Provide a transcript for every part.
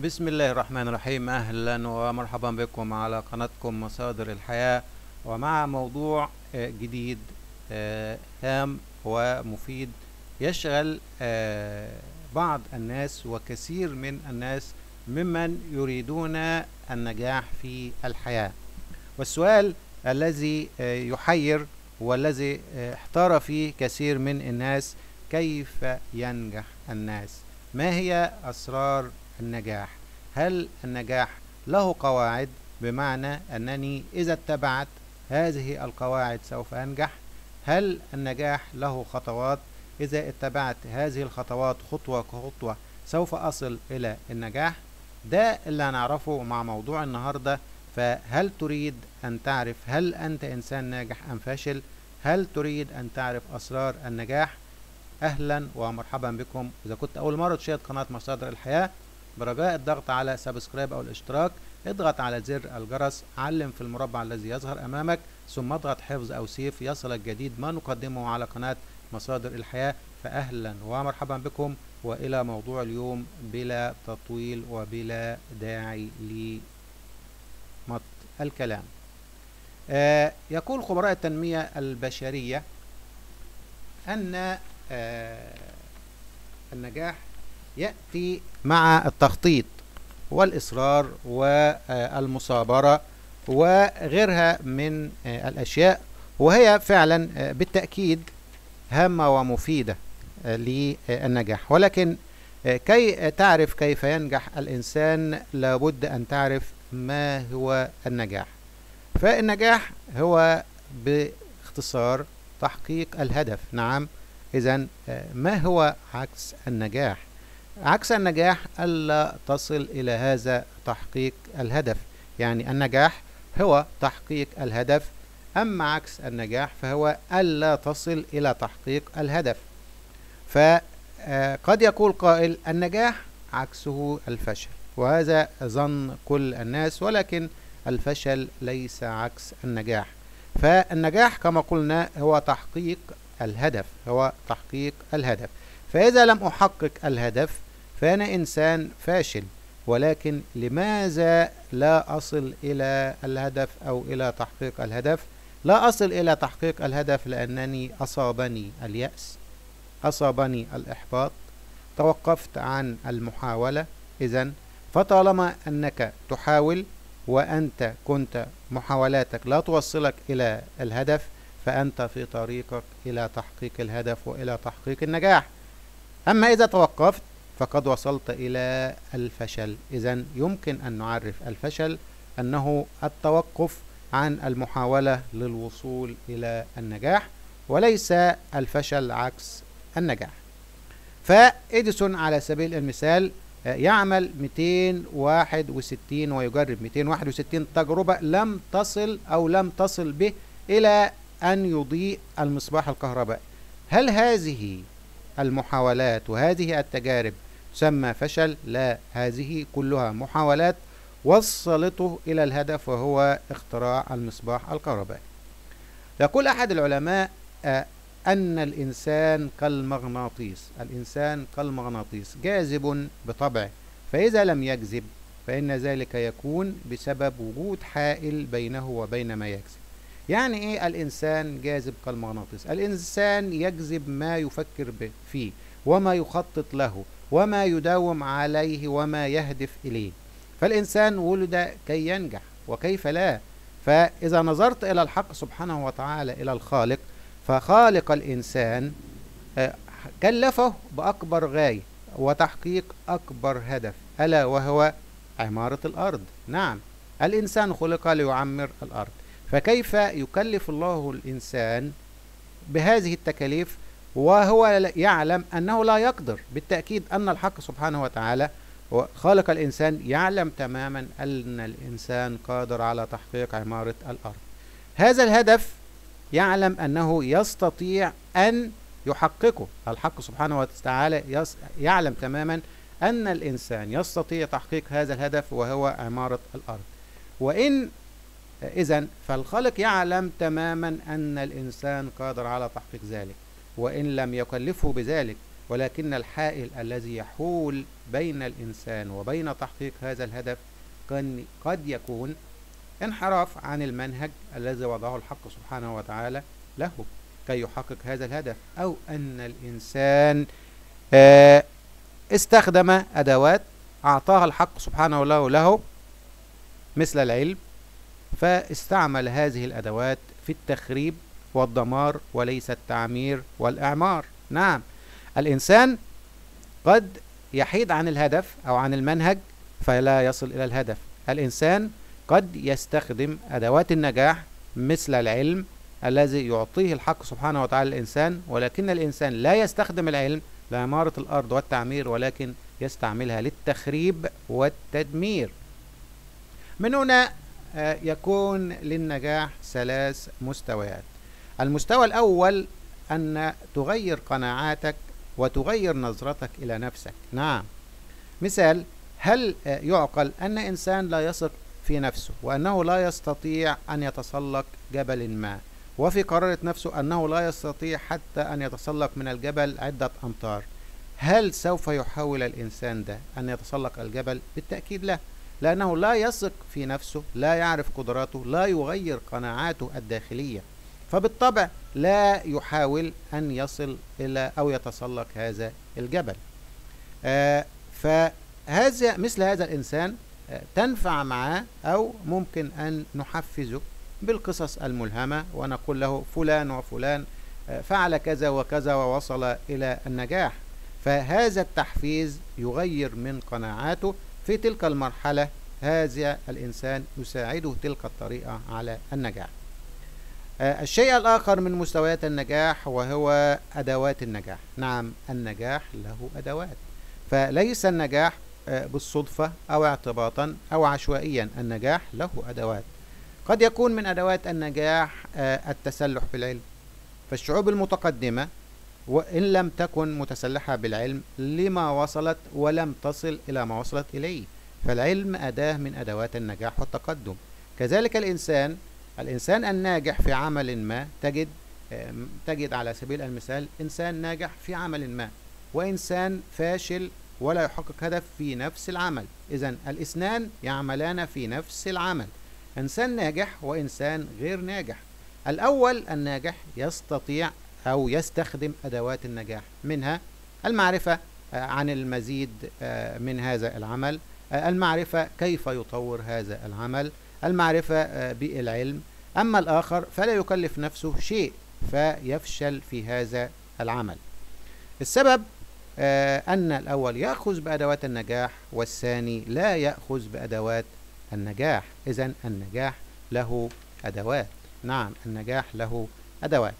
بسم الله الرحمن الرحيم. أهلا ومرحبا بكم على قناتكم مصادر الحياة ومع موضوع آه، جديد آه، هام ومفيد يشغل آه، بعض الناس وكثير من الناس ممن يريدون النجاح في الحياة. والسؤال الذي يحير والذي احتار فيه كثير من الناس كيف ينجح الناس؟ ما هي أسرار النجاح. هل النجاح له قواعد؟ بمعنى أنني إذا اتبعت هذه القواعد سوف أنجح. هل النجاح له خطوات؟ إذا اتبعت هذه الخطوات خطوة خطوة سوف أصل إلى النجاح. ده اللي هنعرفه مع موضوع النهاردة. فهل تريد أن تعرف هل أنت إنسان ناجح أم فاشل؟ هل تريد أن تعرف أسرار النجاح؟ أهلا ومرحبا بكم. إذا كنت أول مرة تشاهد قناة مصادر الحياة برجاء الضغط على subscribe أو الاشتراك اضغط على زر الجرس علم في المربع الذي يظهر أمامك ثم اضغط حفظ أو save يصلك جديد ما نقدمه على قناة مصادر الحياة. فأهلا ومرحبا بكم وإلى موضوع اليوم بلا تطويل وبلا داعي لمط الكلام. آه يقول خبراء التنمية البشرية أن آه النجاح يأتي مع التخطيط والإصرار والمصابرة وغيرها من الأشياء وهي فعلا بالتأكيد هامة ومفيدة للنجاح. ولكن كي تعرف كيف ينجح الإنسان لابد أن تعرف ما هو النجاح. فالنجاح هو باختصار تحقيق الهدف. نعم إذا ما هو عكس النجاح؟ عكس النجاح ألا تصل إلى هذا تحقيق الهدف. يعني النجاح هو تحقيق الهدف أما عكس النجاح فهو ألا تصل إلى تحقيق الهدف. فقد يقول قائل النجاح عكسه الفشل وهذا ظن كل الناس ولكن الفشل ليس عكس النجاح. فالنجاح كما قلنا هو تحقيق الهدف هو تحقيق الهدف. فإذا لم أحقق الهدف فأنا إنسان فاشل ولكن لماذا لا أصل إلى الهدف أو إلى تحقيق الهدف؟ لا أصل إلى تحقيق الهدف لأنني أصابني اليأس أصابني الإحباط توقفت عن المحاولة. إذا فطالما أنك تحاول وأنت كنت محاولاتك لا توصلك إلى الهدف فأنت في طريقك إلى تحقيق الهدف وإلى تحقيق النجاح. أما إذا توقفت فقد وصلت إلى الفشل. إذا يمكن أن نعرف الفشل أنه التوقف عن المحاولة للوصول إلى النجاح وليس الفشل عكس النجاح. فإديسون على سبيل المثال يعمل 261 ويجرب 261 تجربة لم تصل أو لم تصل به إلى أن يضيء المصباح الكهربائي. هل هذه المحاولات وهذه التجارب تسمى فشل؟ لا هذه كلها محاولات وصلته إلى الهدف وهو اختراع المصباح الكهربائي يقول أحد العلماء أن الإنسان كالمغناطيس الإنسان كالمغناطيس جاذب بطبعه فإذا لم يجذب فإن ذلك يكون بسبب وجود حائل بينه وبين ما يجذب يعني إيه؟ الإنسان جاذب كالمغناطيس. الإنسان يجذب ما يفكر فيه وما يخطط له وما يداوم عليه وما يهدف إليه. فالإنسان ولد كي ينجح وكيف لا؟ فإذا نظرت إلى الحق سبحانه وتعالى إلى الخالق فخالق الإنسان كلفه بأكبر غاية وتحقيق أكبر هدف ألا وهو عمارة الأرض. نعم الإنسان خلق ليعمر الأرض. فكيف يكلف الله الإنسان بهذه التكاليف وهو يعلم أنه لا يقدر؟ بالتأكيد أن الحق سبحانه وتعالى خالق الإنسان يعلم تماما أن الإنسان قادر على تحقيق عمارة الأرض. هذا الهدف يعلم أنه يستطيع أن يحققه. الحق سبحانه وتعالى يعلم تماما أن الإنسان يستطيع تحقيق هذا الهدف وهو عمارة الأرض. وإن إذا فالخالق يعلم تماما أن الإنسان قادر على تحقيق ذلك وإن لم يكلفه بذلك ولكن الحائل الذي يحول بين الإنسان وبين تحقيق هذا الهدف قد يكون انحراف عن المنهج الذي وضعه الحق سبحانه وتعالى له كي يحقق هذا الهدف أو أن الإنسان آه، استخدم أدوات أعطاها الحق سبحانه له له مثل العلم فاستعمل هذه الأدوات في التخريب والدمار وليس التعمير والإعمار. نعم الإنسان قد يحيد عن الهدف أو عن المنهج فلا يصل إلى الهدف. الإنسان قد يستخدم أدوات النجاح مثل العلم الذي يعطيه الحق سبحانه وتعالى الإنسان ولكن الإنسان لا يستخدم العلم لعمارة الأرض والتعمير ولكن يستعملها للتخريب والتدمير. من هنا يكون للنجاح ثلاث مستويات. المستوى الأول أن تغير قناعاتك وتغير نظرتك إلى نفسك. نعم. مثال هل آه، يعقل أن إنسان لا يثق في نفسه وأنه لا يستطيع أن يتسلق جبل ما وفي قرارة نفسه أنه لا يستطيع حتى أن يتسلق من الجبل عدة أمتار هل سوف يحاول الإنسان ده أن يتسلق الجبل؟ بالتأكيد لا. لأنه لا يثق في نفسه لا يعرف قدراته لا يغير قناعاته الداخلية. فبالطبع لا يحاول أن يصل إلى أو يتسلق هذا الجبل. آه فهذا مثل هذا الإنسان آه تنفع معه أو ممكن أن نحفزه بالقصص الملهمة ونقول له فلان وفلان آه فعل كذا وكذا ووصل إلى النجاح. فهذا التحفيز يغير من قناعاته في تلك المرحلة هذا الإنسان يساعده تلك الطريقة على النجاح. آه، الشيء الآخر من مستويات النجاح وهو أدوات النجاح. نعم النجاح له أدوات. فليس النجاح آه، بالصدفة أو اعتباطا أو عشوائيا النجاح له أدوات. قد يكون من أدوات النجاح آه، التسلح بالعلم فالشعوب المتقدمة وإن لم تكن متسلحة بالعلم لما وصلت ولم تصل إلى ما وصلت إليه فالعلم أداة من أدوات النجاح والتقدم. كذلك الإنسان الإنسان الناجح في عمل ما تجد تجد على سبيل المثال إنسان ناجح في عمل ما وإنسان فاشل ولا يحقق هدف في نفس العمل. إذا الإثنان يعملان في نفس العمل. إنسان ناجح وإنسان غير ناجح. الأول الناجح يستطيع أو يستخدم أدوات النجاح. منها المعرفة آه، عن المزيد آه، من هذا العمل. آه، المعرفة كيف يطور هذا العمل. المعرفة بالعلم. أما الآخر فلا يكلف نفسه شيء فيفشل في هذا العمل. السبب أن الأول يأخذ بأدوات النجاح والثاني لا يأخذ بأدوات النجاح. إذا النجاح له أدوات. نعم النجاح له أدوات.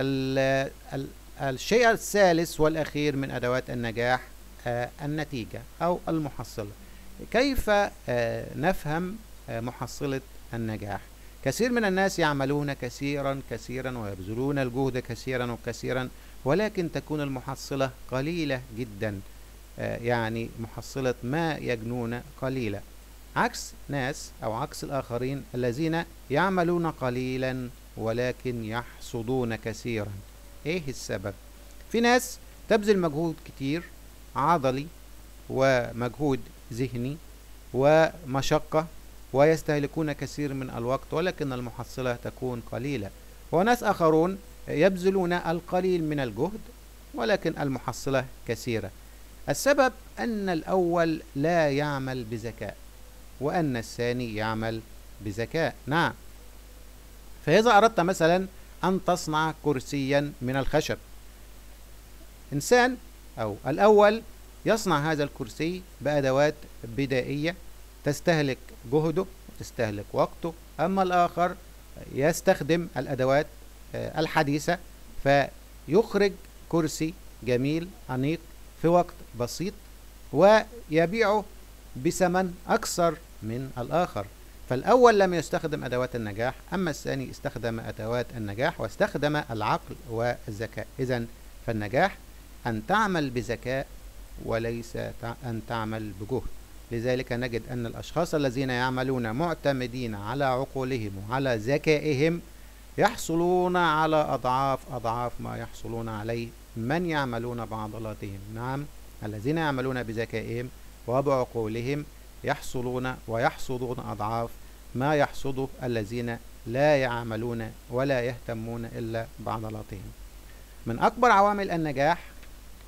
الشيء الثالث والأخير من أدوات النجاح آه، النتيجة أو المحصلة كيف آه، نفهم آه، محصلة النجاح؟ كثير من الناس يعملون كثيرا كثيرا ويبذلون الجهد كثيرا وكثيرا ولكن تكون المحصلة قليلة جدا يعني محصلة ما يجنون قليلة عكس ناس أو عكس الآخرين الذين يعملون قليلا ولكن يحصدون كثيرا. إيه السبب؟ في ناس تبذل مجهود كتير عضلي ومجهود ذهني ومشقة ويستهلكون كثير من الوقت ولكن المحصلة تكون قليلة. وناس آخرون يبذلون القليل من الجهد ولكن المحصلة كثيرة. السبب أن الأول لا يعمل بذكاء وأن الثاني يعمل بذكاء. نعم. فإذا أردت مثلا أن تصنع كرسيا من الخشب. إنسان أو الأول يصنع هذا الكرسي بأدوات بدائية تستهلك جهده وتستهلك وقته. أما الآخر يستخدم الأدوات آه، الحديثة فيخرج كرسي جميل أنيق في وقت بسيط ويبيعه بثمن أكثر من الآخر. فالأول لم يستخدم أدوات النجاح أما الثاني استخدم أدوات النجاح واستخدم العقل والذكاء. إذا فالنجاح أن تعمل بذكاء وليس أن تعمل بجهد. لذلك نجد أن الأشخاص الذين يعملون معتمدين على عقولهم وعلى ذكائهم يحصلون على أضعاف أضعاف ما يحصلون عليه من يعملون بعضلاتهم. نعم الذين يعملون بذكائهم وبعقولهم يحصلون ويحصدون أضعاف ما يحصده الذين لا يعملون ولا يهتمون إلا بعضلاتهم من أكبر عوامل النجاح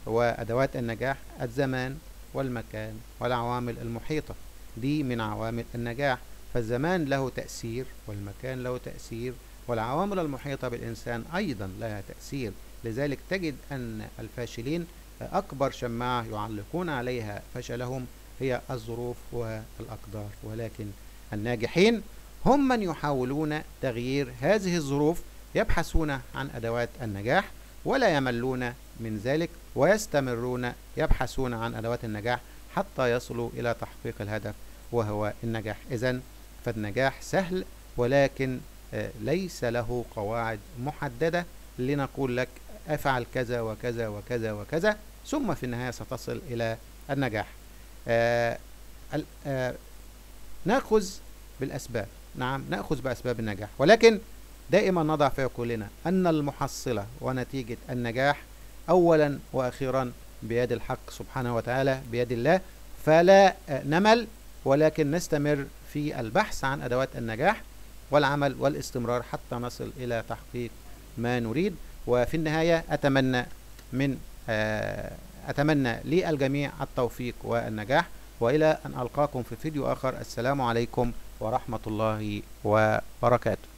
وأدوات النجاح الزمان والمكان والعوامل المحيطة. دي من عوامل النجاح. فالزمان له تأثير والمكان له تأثير والعوامل المحيطة بالإنسان أيضا لها تأثير. لذلك تجد أن الفاشلين أكبر شماعة يعلقون عليها فشلهم هي الظروف والأقدار. ولكن الناجحين هم من يحاولون تغيير هذه الظروف يبحثون عن أدوات النجاح ولا يملون من ذلك ويستمرون يبحثون عن أدوات النجاح حتى يصلوا إلى تحقيق الهدف وهو النجاح. إذا فالنجاح سهل ولكن ليس له قواعد محددة لنقول لك أفعل كذا وكذا وكذا وكذا ثم في النهاية ستصل إلى النجاح. نأخذ بالأسباب. نعم نأخذ بأسباب النجاح. ولكن دائما نضع في عقولنا أن المحصلة ونتيجة النجاح أولا وأخيرا بيد الحق سبحانه وتعالى بيد الله. فلا نمل ولكن نستمر في البحث عن أدوات النجاح والعمل والاستمرار حتى نصل إلى تحقيق ما نريد. وفي النهاية أتمنى من أتمنى للجميع التوفيق والنجاح. وإلى أن ألقاكم في فيديو آخر. السلام عليكم ورحمة الله وبركاته.